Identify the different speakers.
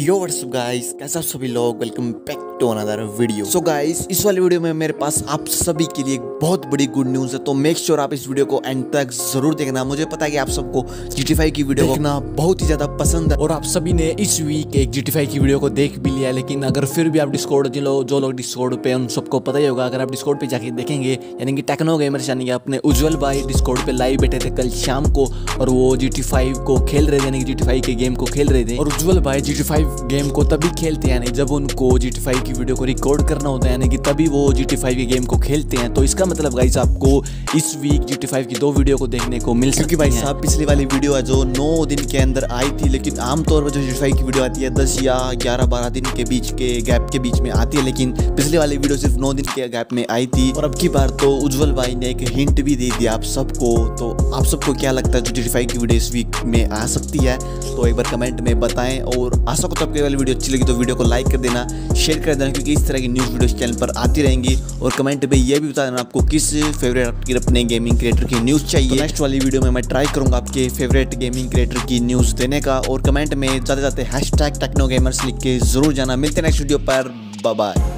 Speaker 1: यो WhatsApp guys कैसे सभी लोग? Welcome back to another video so guys इस वाले वीडियो में मेरे पास आप सभी के लिए एक बहुत बड़ी गुड न्यूज़ है तो मेक श्योर sure आप इस वीडियो को एंड तक ज़रूर देखना। मुझे पता है कि आप सबको जी की वीडियो देखना बहुत ही ज़्यादा पसंद है,
Speaker 2: और आप सभी ने इस वीक एक जी की वीडियो को देख भी लिया लेकिन अगर फिर भी आप डिस्कोड जो जो लोग डिस्कोड पे उन सबको पता ही होगा, अगर आप डिस्कोड पे जाके देखेंगे, यानी कि टेक्नो गेमर्स यानी कि अपने उज्जवल भाई डिस्कोड पे लाइव बैठे थे कल शाम को, और वो जी को खेल रहे थे, यानी कि जी के गेम को खेल रहे थे, और उज्जवल भाई जी गेम को तभी खेलते हैं यानी जब उनको जी की वीडियो को रिकॉर्ड करना होता है यानी कि तभी वो जी टी के गेम को खेलते हैं। तो इसका मतलब गाइस आपको इस वीक जी टी की दो वीडियो को देखने को मिल
Speaker 1: क्योंकि भाई साहब पिछली वाली वीडियो है जो नौ दिन के अंदर आई थी लेकिन आमतौर पर जो जी की वीडियो आती है दस या ग्यारह बारह दिन के बीच के गैप के बीच में आती है लेकिन पिछली वाली वीडियो सिर्फ़ नौ दिन के गैप में आई थी। और अब की बार तो उज्जवल भाई ने एक हिंट भी दे दिया आप सबको तो आप सबको क्या लगता है जो जी की वीडियो इस वीक में आ सकती है? तो एक बार कमेंट में बताएँ और आशा को तो आपके वाली वीडियो अच्छी लगी तो वीडियो को लाइक कर देना शेयर कर देना, क्योंकि इस तरह की न्यूज़ वीडियो चैनल पर आती रहेंगी। और कमेंट में यह भी बता देना आपको किस फेवरेट अपने गेमिंग क्रिएटर की न्यूज़ चाहिए। तो नेक्स्ट वाली वीडियो में मैं ट्राई करूँगा आपके फेवरेट गेमिंग क्रिएटर की न्यूज़ देने का। और कमेंट में जाते जाते हैश टैग टेक्नो गेमर्स लिख के ज़रूर जाना। मिलते नेक्स्ट वीडियो पर। बाय